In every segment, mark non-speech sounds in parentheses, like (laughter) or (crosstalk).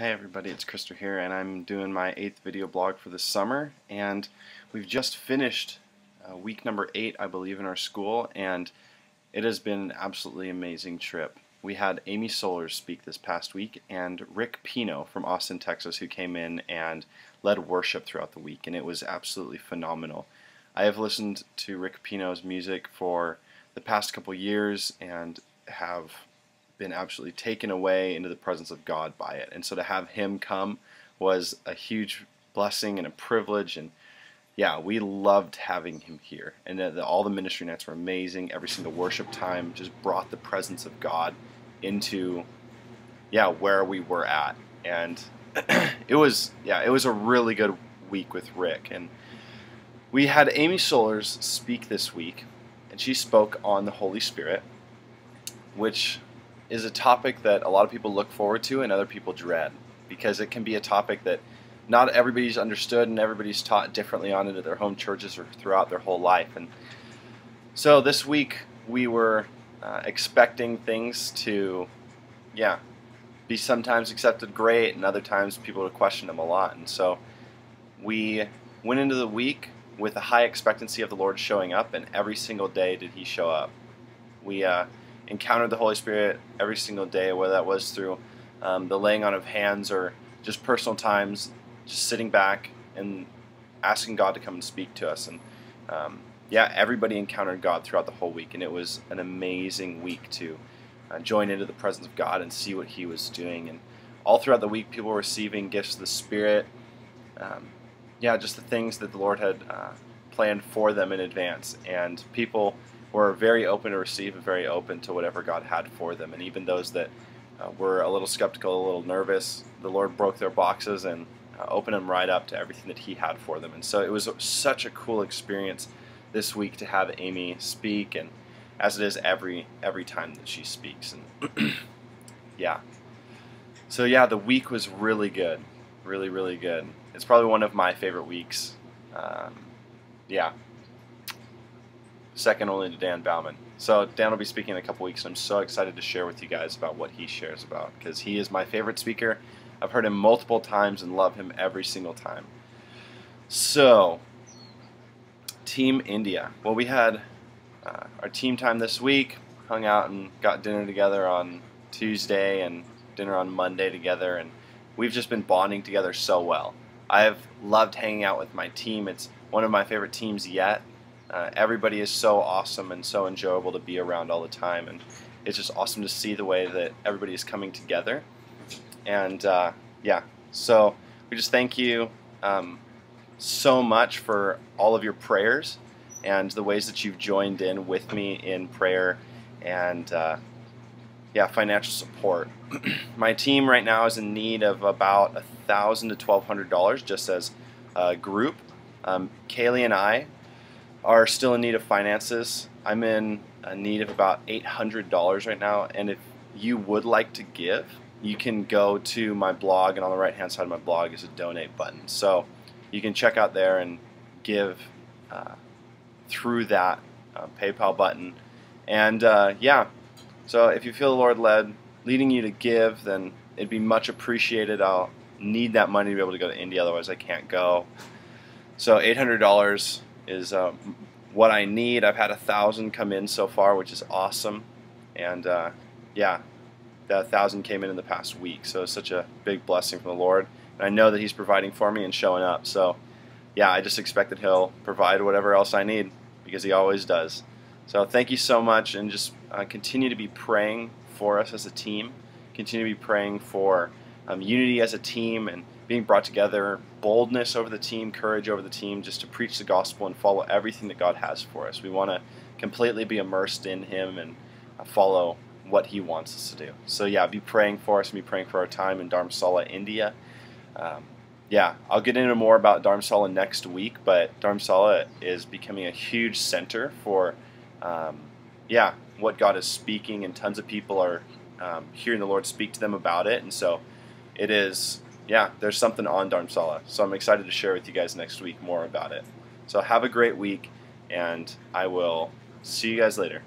Hey everybody, it's Christer here and I'm doing my eighth video blog for the summer and we've just finished uh, week number eight I believe in our school and it has been an absolutely amazing trip. We had Amy Solers speak this past week and Rick Pino from Austin, Texas who came in and led worship throughout the week and it was absolutely phenomenal. I have listened to Rick Pino's music for the past couple years and have been absolutely taken away into the presence of God by it. And so to have him come was a huge blessing and a privilege. And yeah, we loved having him here. And the, all the ministry nights were amazing. Every single worship time just brought the presence of God into, yeah, where we were at. And (clears throat) it was, yeah, it was a really good week with Rick. And we had Amy Solers speak this week, and she spoke on the Holy Spirit, which is a topic that a lot of people look forward to and other people dread because it can be a topic that not everybody's understood and everybody's taught differently on into their home churches or throughout their whole life. And so this week we were uh, expecting things to, yeah, be sometimes accepted great and other times people would question them a lot. And so we went into the week with a high expectancy of the Lord showing up, and every single day did He show up. We uh, encountered the Holy Spirit every single day, whether that was through um, the laying on of hands or just personal times, just sitting back and asking God to come and speak to us. And um, yeah, everybody encountered God throughout the whole week, and it was an amazing week to uh, join into the presence of God and see what He was doing. And all throughout the week, people were receiving gifts of the Spirit. Um, yeah, just the things that the Lord had uh, planned for them in advance, and people were very open to receive and very open to whatever God had for them. And even those that uh, were a little skeptical, a little nervous, the Lord broke their boxes and uh, opened them right up to everything that He had for them. And so it was such a cool experience this week to have Amy speak, and as it is every every time that she speaks. And (clears throat) yeah, so yeah, the week was really good, really really good. It's probably one of my favorite weeks. Um, yeah, second only to Dan Baumann. So Dan will be speaking in a couple weeks, and I'm so excited to share with you guys about what he shares about because he is my favorite speaker. I've heard him multiple times and love him every single time. So, Team India. Well, we had uh, our team time this week, hung out and got dinner together on Tuesday and dinner on Monday together, and we've just been bonding together so well. I've loved hanging out with my team. It's one of my favorite teams yet, uh, everybody is so awesome and so enjoyable to be around all the time, and it's just awesome to see the way that everybody is coming together. And uh, yeah, so we just thank you um, so much for all of your prayers and the ways that you've joined in with me in prayer and uh, yeah, financial support. (clears throat) My team right now is in need of about a thousand to twelve hundred dollars just as a group. Um, Kaylee and I are still in need of finances. I'm in need of about $800 right now, and if you would like to give, you can go to my blog, and on the right hand side of my blog is a donate button. So you can check out there and give uh, through that uh, PayPal button. And uh, yeah, so if you feel the Lord led, leading you to give, then it'd be much appreciated. I'll need that money to be able to go to India, otherwise, I can't go. So $800 is uh, what I need. I've had a thousand come in so far, which is awesome. And uh, yeah, that thousand came in in the past week, so it's such a big blessing from the Lord. And I know that He's providing for me and showing up. So yeah, I just expect that He'll provide whatever else I need because He always does. So thank you so much, and just uh, continue to be praying for us as a team. Continue to be praying for um, unity as a team and being brought together, boldness over the team, courage over the team, just to preach the gospel and follow everything that God has for us. We want to completely be immersed in Him and uh, follow what He wants us to do. So, yeah, be praying for us and be praying for our time in Dharamsala, India. Um, yeah, I'll get into more about Dharamsala next week, but Dharamsala is becoming a huge center for, um, yeah, what God is speaking, and tons of people are um, hearing the Lord speak to them about it. And so it is yeah, there's something on Dharamsala. So I'm excited to share with you guys next week more about it. So have a great week, and I will see you guys later.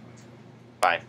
Bye.